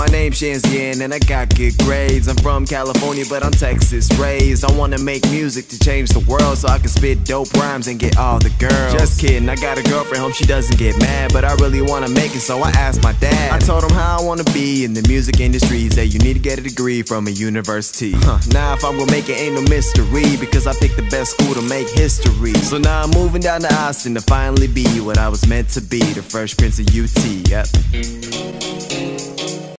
My name's Shanzyan and I got good grades. I'm from California, but I'm Texas raised. I wanna make music to change the world so I can spit dope rhymes and get all the girls. Just kidding, I got a girlfriend, hope she doesn't get mad. But I really wanna make it, so I asked my dad. I told him how I wanna be in the music industry. He said you need to get a degree from a university. Huh. Now if I'm gonna make it, ain't no mystery because I picked the best school to make history. So now I'm moving down to Austin to finally be what I was meant to be, the first Prince of UT. Yep.